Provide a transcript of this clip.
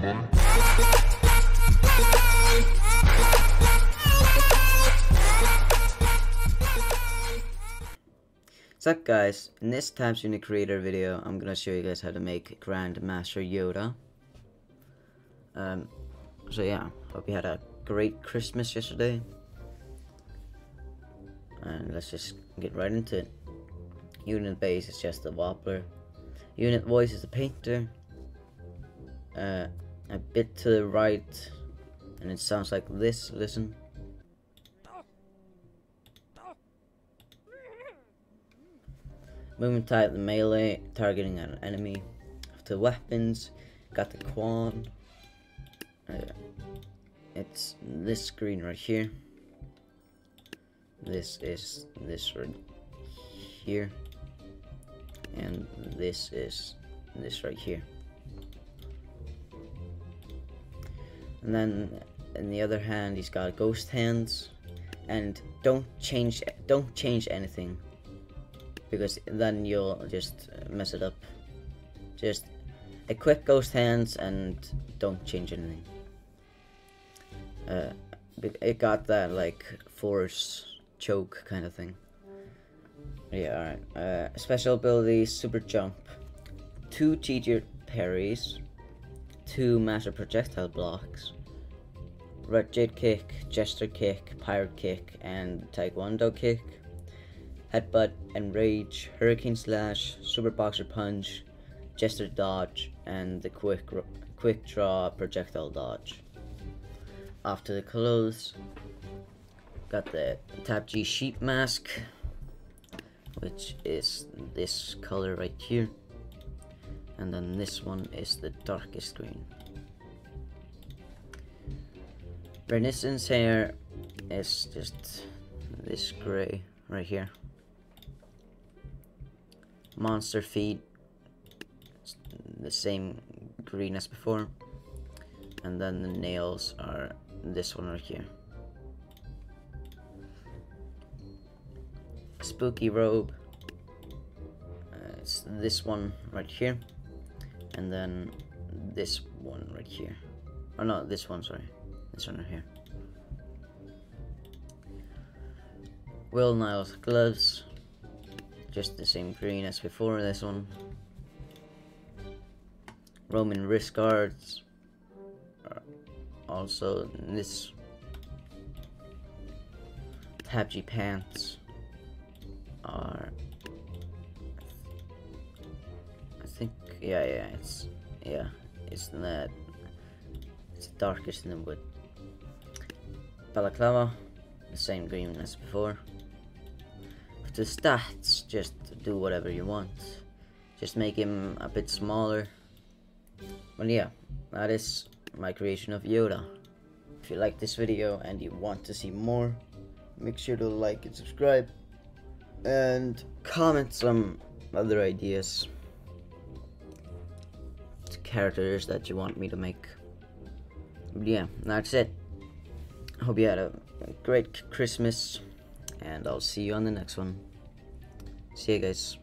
What's up guys, in this Tabs Unit Creator video, I'm gonna show you guys how to make Grand Master Yoda. Um, so yeah, hope you had a great Christmas yesterday. And let's just get right into it. Unit base is just the Wobbler. Unit voice is the Painter. Uh, a bit to the right, and it sounds like this, listen. Movement type, the melee, targeting an enemy. After weapons, got the Quan. Uh, it's this screen right here. This is this right here. And this is this right here. And then, in the other hand, he's got ghost hands. And don't change, don't change anything because then you'll just mess it up. Just equip ghost hands and don't change anything. Uh, it got that like force choke kind of thing. Yeah, alright. Uh, special ability, super jump. Two teacher parries. Two master projectile blocks. Red Jade kick, Jester kick, Pirate kick, and Taekwondo kick Headbutt, Enrage, Hurricane Slash, Super Boxer Punch, Jester Dodge, and the Quick, quick Draw Projectile Dodge. After the clothes, got the Tab G Sheep Mask, which is this color right here. And then this one is the darkest green. Renaissance hair is just this gray right here. Monster feet the same green as before. And then the nails are this one right here. Spooky robe uh, it's this one right here. And then this one right here. Oh no this one sorry this one right here Will Niles gloves just the same green as before this one. Roman wrist guards. Also this Tabji pants are I think yeah yeah it's yeah it's that it's darkest in the wood. Balaclava, the same green as before the stats, just do whatever you want. Just make him a bit smaller. But yeah, that is my creation of Yoda. If you like this video and you want to see more, make sure to like and subscribe. And comment some other ideas. Characters that you want me to make. But yeah, that's it. Hope you had a great Christmas and I'll see you on the next one. See you guys.